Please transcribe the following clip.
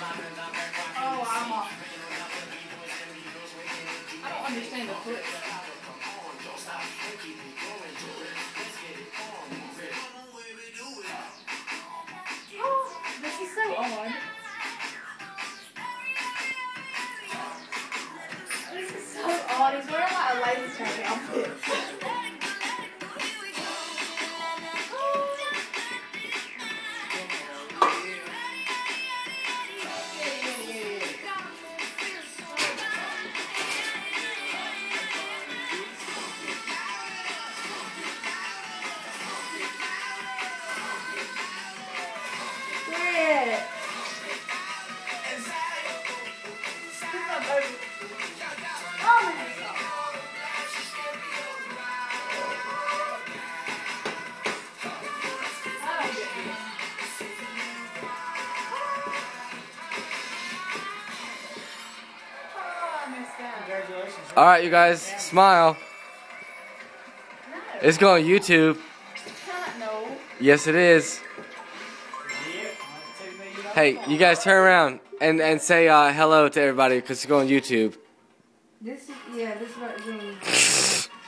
Oh, I'm off. I don't understand the foot. Oh, this is so odd. This is so odd. He's wearing like a laser tag outfit. All right, you guys, smile. No. It's going on YouTube. No. Yes, it is. Yeah, $2 million. Hey, you guys turn around and, and say uh, hello to everybody because it's going on YouTube. This is yeah. This is what.